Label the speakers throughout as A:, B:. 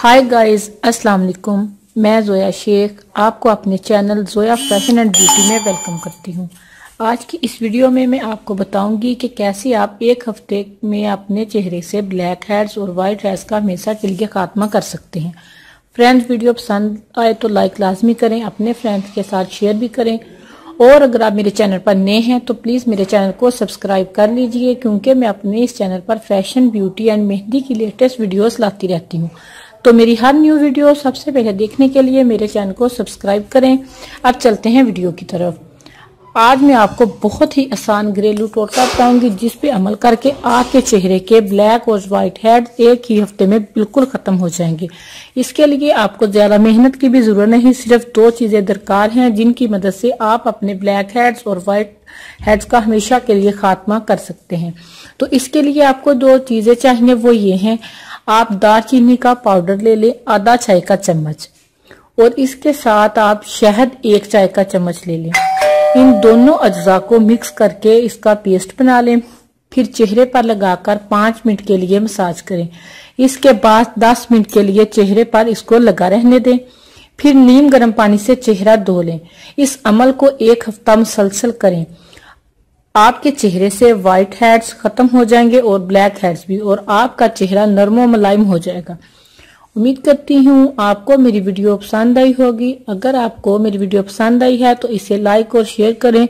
A: Hi guys अस्सलाम वालेकुम मैं जोया शेख, आपको अपने channel Zoya fashion and beauty में वेलकम करती हूँ। आज की इस वीडियो में मैं आपको बताऊँगी कि कैसे आप एक हफ़्ते में अपने चेहरे से ब्लैक हेड्स और वाइट हेड्स का हमेशा के लिए खात्मा कर सकते हैं। फ्रेंड्स वीडियो पसंद आए तो लाइक लाजमी करें, अपने फ्रेंड्स के साथ शेयर भी करें। और अगर आप मेरे चैनल पर नए हैं तो प्लीज़ मेरे चैनल को सब्सक्राइब कर लीजिए, क्योंकि मैं अपने इस चैनल पर फ़ैशन ब्यूटी एंड मेहंदी की लेटेस्ट वीडियोस लाती रहती हूँ। तो मेरी हर न्यू वीडियो सबसे पहले देखने के लिए मेरे चैनल को सब्सक्राइब करें। अब चलते हैं वीडियो की तरफ़। आज मैं आपको बहुत ही आसान घरेलू टोटका बताऊँगी जिस पे अमल करके आपके चेहरे के ब्लैक और व्हाइट हेड एक ही हफ़्ते में बिल्कुल खत्म हो जाएँगे। इसके लिए आपको ज़्यादा मेहनत की भी ज़रूरत नहीं, सिर्फ़ दो चीज़ें दरकार हैं, जिनकी मदद से आप अपने ब्लैक हेड्स और व्हाइट हेड्स का हमेशा के लिए खात्मा कर सकते हैं। तो इसके लिए आपको दो चीज़ें चाहिए, वो ये हैं। आप दालचीनी का पाउडर ले लें, आधा चाय का चम्मच। और इसके साथ आप शहद एक चाय का चम्मच ले लें। इन दोनों अज्जा को मिक्स करके इसका पेस्ट बना लें। फिर चेहरे पर लगाकर पाँच मिनट के लिए मसाज करें। इसके बाद दस मिनट के लिए चेहरे पर इसको लगा रहने दें। फिर नीम गर्म पानी से चेहरा धो लें। इस अमल को एक हफ़्ता मुसलसल करें। आपके चेहरे से व्हाइट हेड्स खत्म हो जाएँगे और ब्लैक हेड्स भी, और आपका चेहरा नरमो मुलायम हो जाएगा। उम्मीद करती हूँ आपको मेरी वीडियो पसंद आई होगी। अगर आपको मेरी वीडियो पसंद आई है तो इसे लाइक और शेयर करें।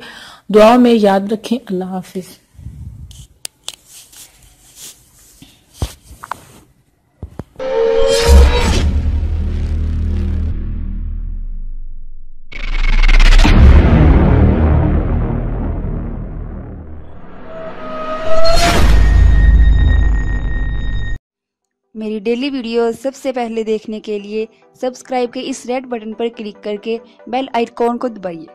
A: दुआ में याद रखें। अल्लाह हाफिज।
B: मेरी डेली वीडियो सबसे पहले देखने के लिए सब्सक्राइब के इस रेड बटन पर क्लिक करके बेल आइकॉन को दबाइए।